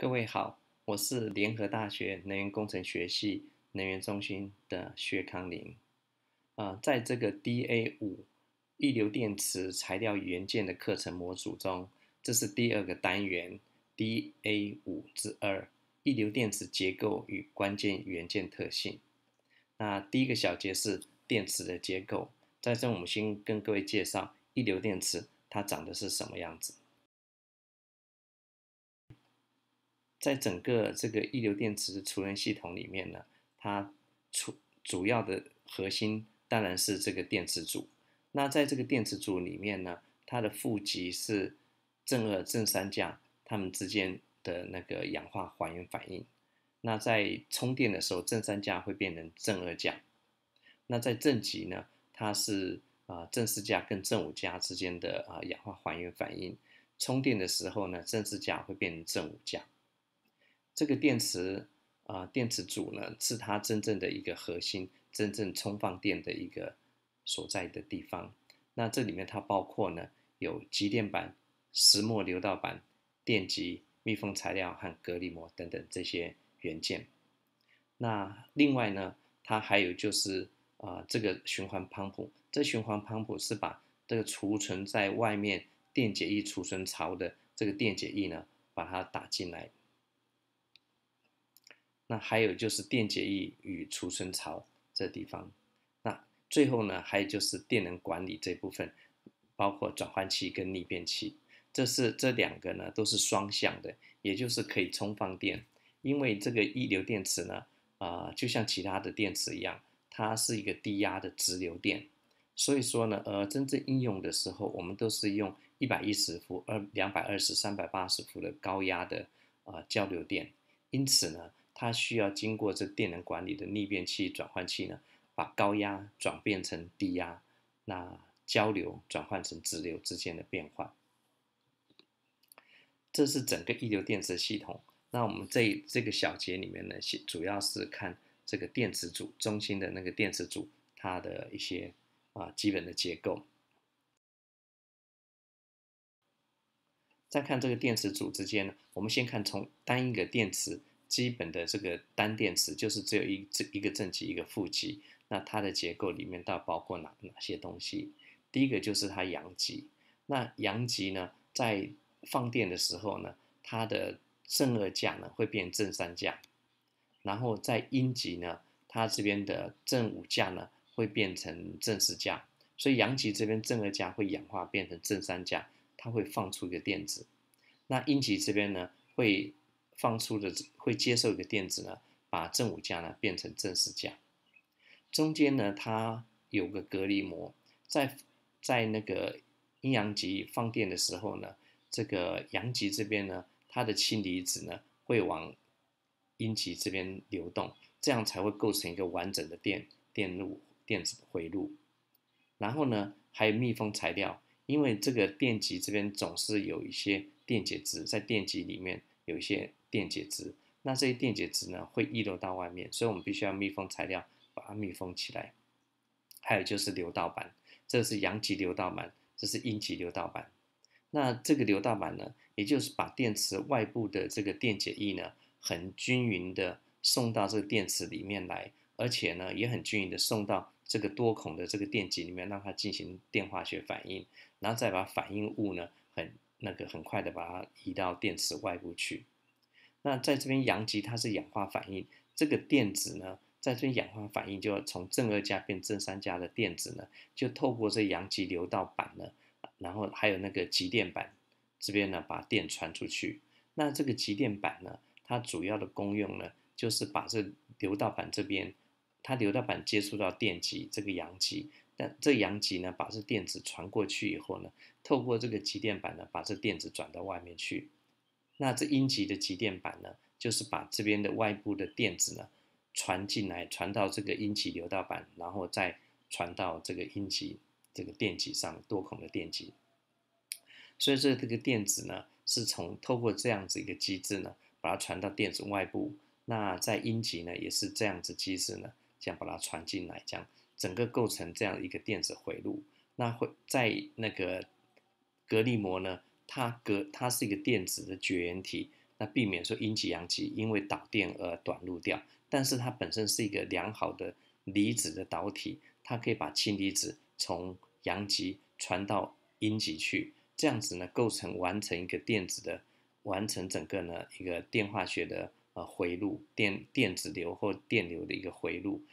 各位好，我是联合大学能源工程学系能源中心的薛康林。啊，在这个 DA 五一流电池材料元件的课程模组中，这是第二个单元 DA 五之二一流电池结构与关键元件特性。那第一个小节是电池的结构，在这我们先跟各位介绍一流电池它长的是什么样子。在整个这个一流电池的储能系统里面呢，它主主要的核心当然是这个电池组。那在这个电池组里面呢，它的负极是正二、正三价，它们之间的那个氧化还原反应。那在充电的时候，正三价会变成正二价。那在正极呢，它是啊正四价跟正五价之间的啊氧化还原反应。充电的时候呢，正四价会变成正五价。这个电池啊，电池组呢，是它真正的一个核心，真正充放电的一个所在的地方。那这里面它包括呢，有极电板、石墨流道板、电极、密封材料和隔离膜等等这些元件。那另外呢，它还有就是啊，这个循环泵浦，这循环泵浦是把这个储存在外面电解液储存槽的这个电解液呢，把它打进来。那还有就是电解液与储存槽这地方，那最后呢，还有就是电能管理这部分，包括转换器跟逆变器，这是这两个呢都是双向的，也就是可以充放电。因为这个一流电池呢，啊，就像其他的电池一样，它是一个低压的直流电，所以说呢，呃，真正应用的时候，我们都是用一百一十伏、二两百二十、三百八十伏的高压的啊交流电，因此呢。它需要经过这电能管理的逆变器转换器呢，把高压转变成低压，那交流转换成直流之间的变换。这是整个一流电池系统。那我们这这个小节里面呢，主要是看这个电池组中心的那个电池组它的一些啊基本的结构。再看这个电池组之间呢，我们先看从单一个电池。基本的这个单电池就是只有一这一个正极一个负极，那它的结构里面到底包括哪哪些东西？第一个就是它阳极，那阳极呢，在放电的时候呢，它的正二价呢会变正三价，然后在阴极呢，它这边的正五价呢会变成正四价，所以阳极这边正二价会氧化变成正三价，它会放出一个电子，那阴极这边呢会。放出的会接受一个电子呢，把正五价呢变成正四价，中间呢它有个隔离膜，在在那个阴阳极放电的时候呢，这个阳极这边呢，它的氢离子呢会往阴极这边流动，这样才会构成一个完整的电电路电子回路。然后呢还有密封材料，因为这个电极这边总是有一些电解质在电极里面有一些。电解质，那这些电解质呢会溢流到外面，所以我们必须要密封材料把它密封起来。还有就是流道板，这是阳极流道板，这是阴极流道板。那这个流道板呢，也就是把电池外部的这个电解液呢，很均匀的送到这个电池里面来，而且呢也很均匀的送到这个多孔的这个电极里面，让它进行电化学反应，然后再把反应物呢很那个很快的把它移到电池外部去。那在这边阳极它是氧化反应，这个电子呢，在这边氧化反应就要从正二价变正三价的电子呢，就透过这阳极流道板呢，然后还有那个极电板这边呢，把电传出去。那这个极电板呢，它主要的功用呢，就是把这流道板这边，它流道板接触到电极这个阳极，但这阳极呢，把这电子传过去以后呢，透过这个极电板呢，把这电子转到外面去。那这阴极的极电板呢，就是把这边的外部的电子呢传进来，传到这个阴极流道板，然后再传到这个阴极这个电极上多孔的电极。所以这这个电子呢，是从透过这样子一个机制呢，把它传到电子外部。那在阴极呢，也是这样子机制呢，这样把它传进来，这样整个构成这样一个电子回路。那会在那个隔离膜呢？它隔它是一个电子的绝缘体，那避免说阴极阳极因为导电而短路掉。但是它本身是一个良好的离子的导体，它可以把氢离子从阳极传到阴极去，这样子呢构成完成一个电子的完成整个呢一个电化学的呃回路电电子流或电流的一个回路，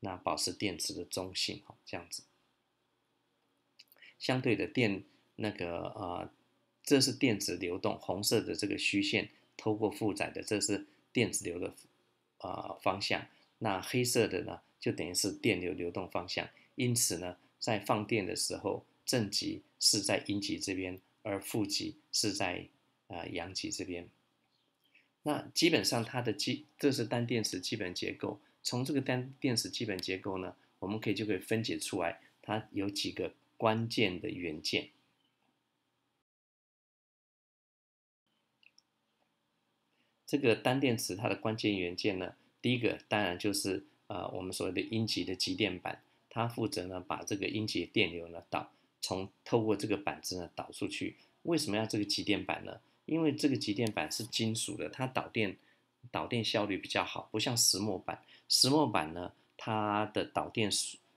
那保持电池的中性哈，这样子。相对的电那个呃，这是电子流动，红色的这个虚线透过负载的，这是电子流的呃方向。那黑色的呢，就等于是电流流动方向。因此呢，在放电的时候，正极是在阴极这边，而负极是在呃阳极这边。那基本上它的基，这是单电池基本结构。从这个单电池基本结构呢，我们可以就可以分解出来，它有几个。关键的元件，这个单电池它的关键元件呢，第一个当然就是呃我们所谓的阴极的极电板，它负责呢把这个阴极电流呢导从透过这个板子呢导出去。为什么要这个极电板呢？因为这个极电板是金属的，它导电导电效率比较好，不像石墨板。石墨板呢，它的导电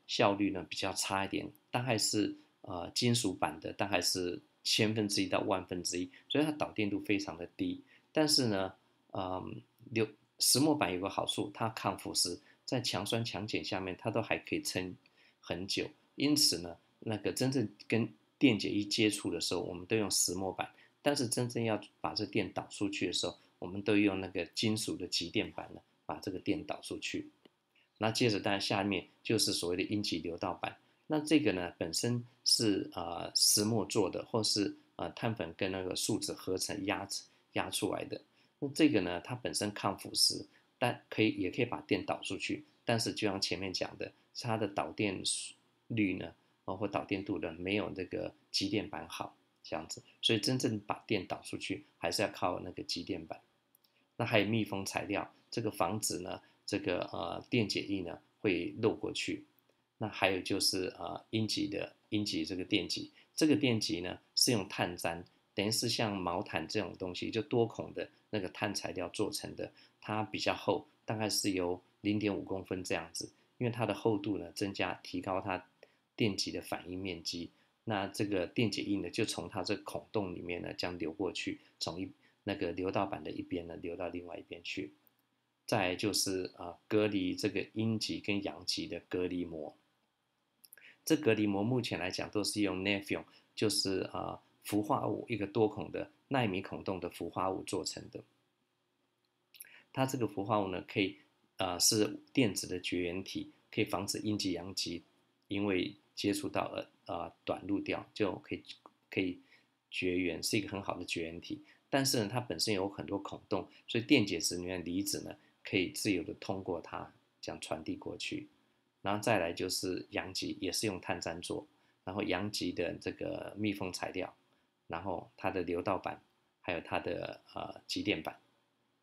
效率呢比较差一点。大概是呃金属板的，大概是千分之一到万分之一，所以它导电度非常的低。但是呢，嗯，流石墨板有个好处，它抗腐蚀，在强酸强碱下面，它都还可以撑很久。因此呢，那个真正跟电解一接触的时候，我们都用石墨板；但是真正要把这电导出去的时候，我们都用那个金属的极电板呢，把这个电导出去。那接着，当然下面就是所谓的阴极流道板。那这个呢，本身是呃石墨做的，或是呃碳粉跟那个树脂合成压压出来的。这个呢，它本身抗腐蚀，但可以也可以把电导出去。但是就像前面讲的，它的导电率呢，包括导电度呢，没有那个极电板好这样子。所以真正把电导出去，还是要靠那个极电板。那还有密封材料，这个防止呢，这个呃电解液呢会漏过去。那还有就是呃阴极的阴极这个电极，这个电极呢是用碳粘，等于是像毛毯这种东西，就多孔的那个碳材料做成的，它比较厚，大概是由零点五公分这样子，因为它的厚度呢增加，提高它电极的反应面积，那这个电解液呢就从它这孔洞里面呢将流过去，从一那个流道板的一边呢流到另外一边去，再就是啊隔离这个阴极跟阳极的隔离膜。这隔离膜目前来讲都是用 Nephron，就是啊氟化物一个多孔的纳米孔洞的氟化物做成的。它这个氟化物呢，可以啊是电子的绝缘体，可以防止阴极阳极因为接触到而啊短路掉，就可以可以绝缘，是一个很好的绝缘体。但是呢，它本身有很多孔洞，所以电解质里面离子呢可以自由的通过它，这样传递过去。然后再来就是阳极，也是用碳粘做，然后阳极的这个密封材料，然后它的流道板，还有它的呃极电板，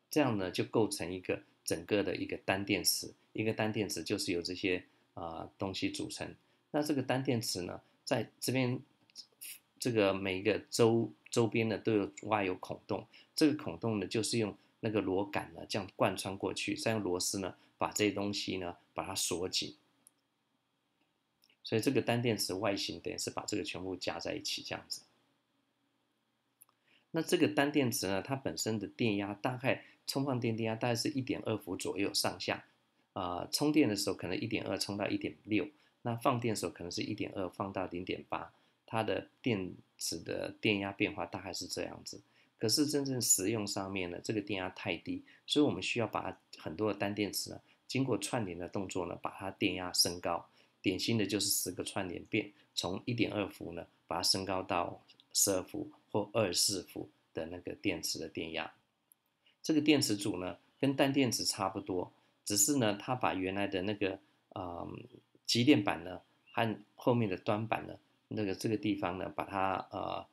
这样呢就构成一个整个的一个单电池。一个单电池就是由这些啊东西组成。那这个单电池呢，在这边这个每一个周周边呢都有挖有孔洞，这个孔洞呢就是用那个螺杆呢这样贯穿过去，再用螺丝呢把这些东西呢把它锁紧。所以这个单电池外形等于是把这个全部加在一起这样子。那这个单电池呢，它本身的电压大概充放电电压大概是一点二伏左右上下，啊，充电的时候可能一点二充到一点六，那放电的时候可能是一点二放到零点八，它的电池的电压变化大概是这样子。可是真正使用上面呢，这个电压太低，所以我们需要把很多的单电池呢，经过串联的动作呢，把它电压升高。典型的就是十个串联变，从一点二伏呢，把它升高到十二伏或二十四伏的那个电池的电压。这个电池组呢，跟单电池差不多，只是呢，它把原来的那个呃极电板呢和后面的端板呢，那个这个地方呢，把它呃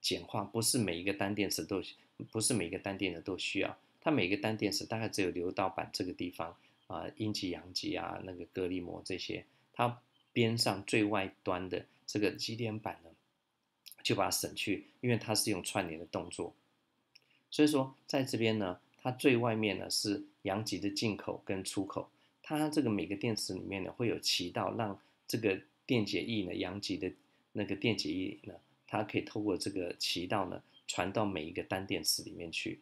简化，不是每一个单电池都，不是每一个单电池都需要，它每个单电池大概只有流道板这个地方啊，阴极阳极啊，那个隔离膜这些。它边上最外端的这个极电板呢，就把它省去，因为它是用串联的动作。所以说在这边呢，它最外面呢是阳极的进口跟出口，它这个每个电池里面呢会有渠道，让这个电解液呢阳极的那个电解液呢，它可以透过这个渠道呢传到每一个单电池里面去。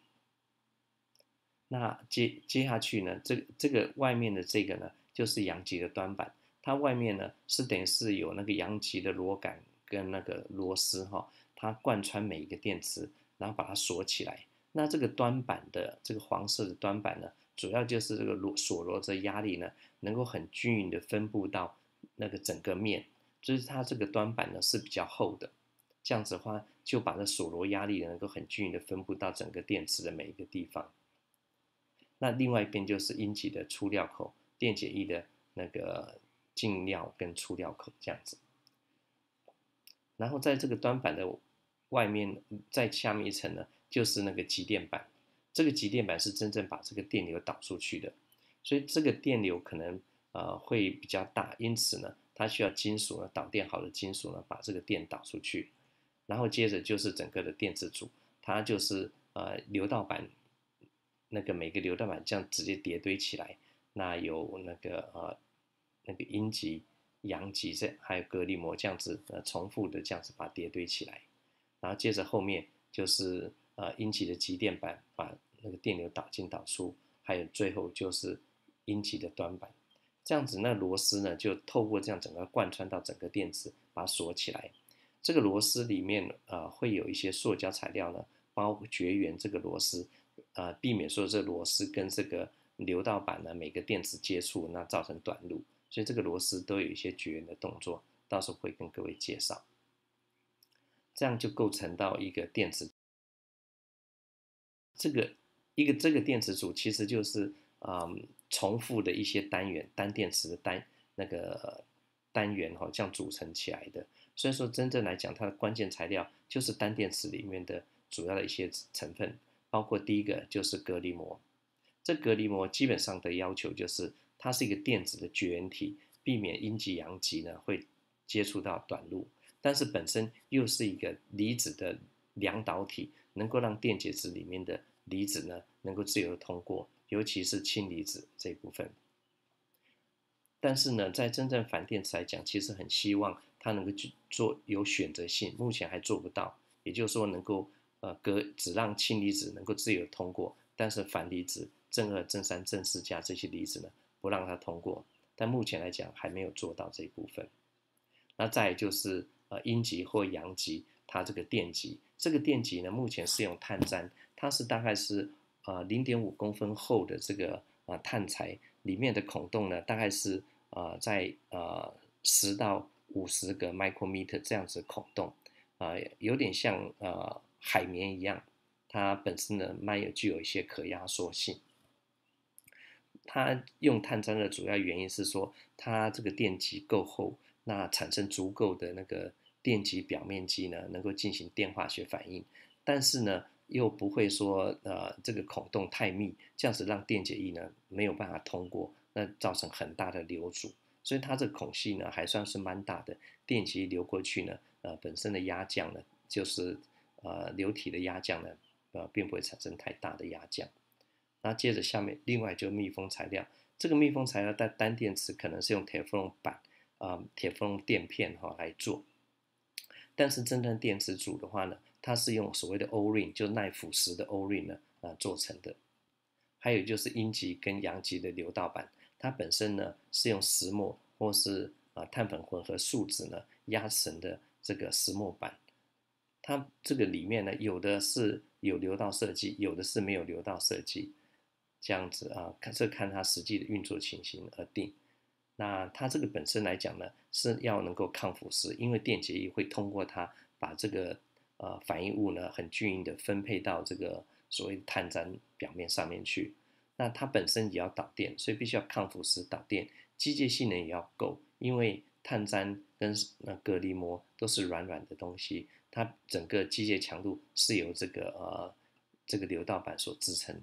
那接接下去呢，这这个外面的这个呢就是阳极的端板，它外面呢是等于是有那个阳极的螺杆跟那个螺丝哈，它贯穿每一个电池，然后把它锁起来。那这个端板的这个黄色的端板呢，主要就是这个螺锁螺的压力呢，能够很均匀的分布到那个整个面，就是它这个端板呢是比较厚的，这样子的话就把这锁螺压力能够很均匀的分布到整个电池的每一个地方。那另外一边就是阴极的出料口，电解液的那个进料跟出料口这样子。然后在这个端板的外面，在下面一层呢，就是那个极电板。这个极电板是真正把这个电流导出去的，所以这个电流可能呃会比较大，因此呢，它需要金属呢导电好的金属呢把这个电导出去。然后接着就是整个的电子组，它就是呃流道板。那个每个流道板这样直接叠堆起来，那有那个呃那个阴极、阳极这还有隔离膜这样子呃重复的这样子把叠堆起来，然后接着后面就是呃阴极的极电板把那个电流导进导出，还有最后就是阴极的端板，这样子那螺丝呢就透过这样整个贯穿到整个电池把它锁起来，这个螺丝里面呃会有一些塑胶材料呢包绝缘这个螺丝。呃，避免说这螺丝跟这个流道板呢每个电池接触，那造成短路，所以这个螺丝都有一些绝缘的动作，到时候会跟各位介绍。这样就构成到一个电池，这个一个这个电池组其实就是嗯重复的一些单元单电池的单那个单元哈，这样组成起来的。所以说真正来讲，它的关键材料就是单电池里面的主要的一些成分。包括第一个就是隔离膜，这隔离膜基本上的要求就是它是一个电子的绝缘体，避免阴极阳极呢会接触到短路，但是本身又是一个离子的两导体，能够让电解质里面的离子呢能够自由的通过，尤其是氢离子这一部分。但是呢，在真正反电池来讲，其实很希望它能够去做有选择性，目前还做不到，也就是说能够。呃，隔只让氢离子能够自由通过，但是反离子正二、正三、正四价这些离子呢，不让它通过。但目前来讲还没有做到这一部分。那再就是呃阴极或阳极，它这个电极，这个电极呢，目前是用碳粘，它是大概是呃零点五公分厚的这个呃碳材，里面的孔洞呢，大概是呃在呃十到五十个 micrometer 这样子孔洞，啊，有点像呃。海绵一样，它本身呢，蛮有具有一些可压缩性。它用碳粘的主要原因是说，它这个电极够厚，那产生足够的那个电极表面积呢，能够进行电化学反应。但是呢，又不会说呃这个孔洞太密，这样子让电解液呢没有办法通过，那造成很大的流阻。所以它这个孔隙呢还算是蛮大的，电极流过去呢，呃本身的压降呢就是。呃，流体的压降呢，呃，并不会产生太大的压降。那接着下面，另外就密封材料，这个密封材料在单电池可能是用铁氟龙板啊，铁氟龙垫片哈来做。但是真正电池组的话呢，它是用所谓的 O-ring，就耐腐蚀的 O-ring 呢啊做成的。还有就是阴极跟阳极的流道板，它本身呢是用石墨或是啊碳粉混合树脂呢压成的这个石墨板。它这个里面呢，有的是有流道设计，有的是没有流道设计，这样子啊，看这看它实际的运作情形而定。那它这个本身来讲呢，是要能够抗腐蚀，因为电解液会通过它把这个呃反应物呢很均匀的分配到这个所谓碳粘表面上面去。那它本身也要导电，所以必须要抗腐蚀导电，机械性能也要够，因为碳粘跟那隔离膜都是软软的东西。它整个机械强度是由这个呃这个流道板所支撑，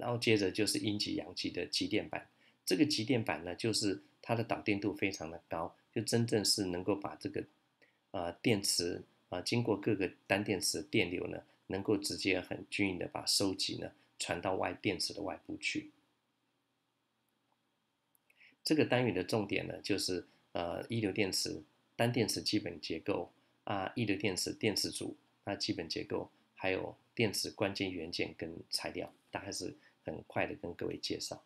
然后接着就是阴极阳极的极电板，这个极电板呢，就是它的导电度非常的高，就真正是能够把这个呃电池啊经过各个单电池电流呢，能够直接很均匀的把收集呢传到外电池的外部去。这个单元的重点呢，就是呃一流电池单电池基本结构啊，一流电池电池组那基本结构，还有电池关键元件跟材料，大概是很快的跟各位介绍。